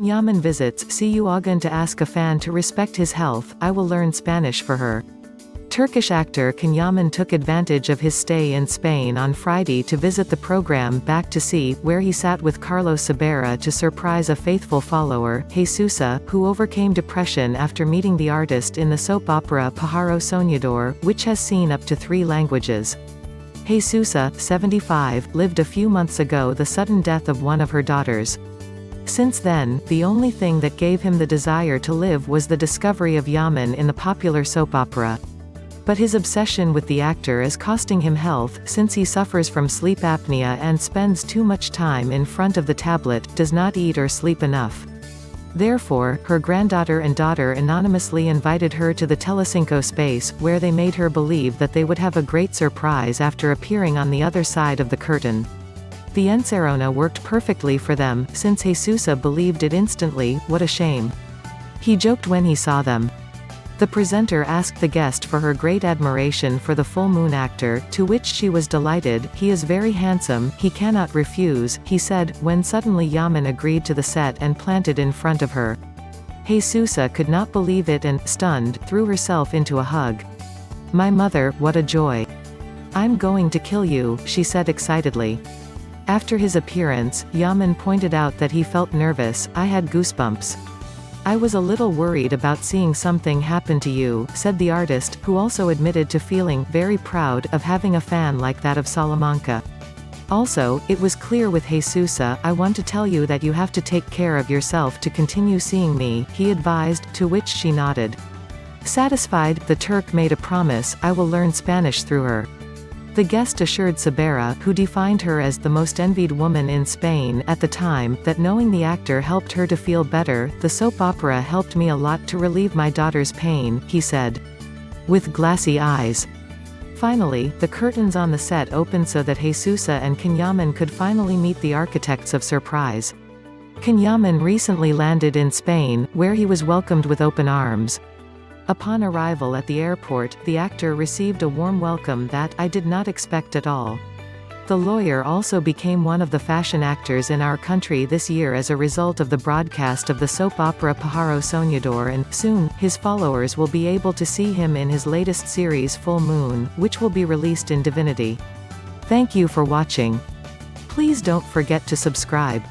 Yaman visits See You Again to ask a fan to respect his health, I will learn Spanish for her. Turkish actor Can Yaman took advantage of his stay in Spain on Friday to visit the program Back to Sea, where he sat with Carlos Sobera to surprise a faithful follower, Jesusa, who overcame depression after meeting the artist in the soap opera Pájaro Soñador, which has seen up to three languages. Jesusa, 75, lived a few months ago the sudden death of one of her daughters. Since then, the only thing that gave him the desire to live was the discovery of Yaman in the popular soap opera. But his obsession with the actor is costing him health, since he suffers from sleep apnea and spends too much time in front of the tablet, does not eat or sleep enough. Therefore, her granddaughter and daughter anonymously invited her to the Telecinco space, where they made her believe that they would have a great surprise after appearing on the other side of the curtain. The Encerona worked perfectly for them, since Jesusa believed it instantly, what a shame. He joked when he saw them. The presenter asked the guest for her great admiration for the full moon actor, to which she was delighted, he is very handsome, he cannot refuse, he said, when suddenly Yaman agreed to the set and planted in front of her. Jesusa could not believe it and, stunned, threw herself into a hug. My mother, what a joy. I'm going to kill you, she said excitedly. After his appearance, Yaman pointed out that he felt nervous, I had goosebumps. I was a little worried about seeing something happen to you, said the artist, who also admitted to feeling very proud of having a fan like that of Salamanca. Also, it was clear with Jesusa, I want to tell you that you have to take care of yourself to continue seeing me, he advised, to which she nodded. Satisfied, the Turk made a promise, I will learn Spanish through her. The guest assured Sobera, who defined her as the most envied woman in Spain at the time, that knowing the actor helped her to feel better, the soap opera helped me a lot to relieve my daughter's pain, he said. With glassy eyes. Finally, the curtains on the set opened so that Jesusa and Can Yaman could finally meet the architects of surprise. Can Yaman recently landed in Spain, where he was welcomed with open arms. Upon arrival at the airport, the actor received a warm welcome that I did not expect at all. The lawyer also became one of the fashion actors in our country this year as a result of the broadcast of the soap opera Pájaro Soñador and, soon, his followers will be able to see him in his latest series Full Moon, which will be released in Divinity. Thank you for watching. Please don't forget to subscribe.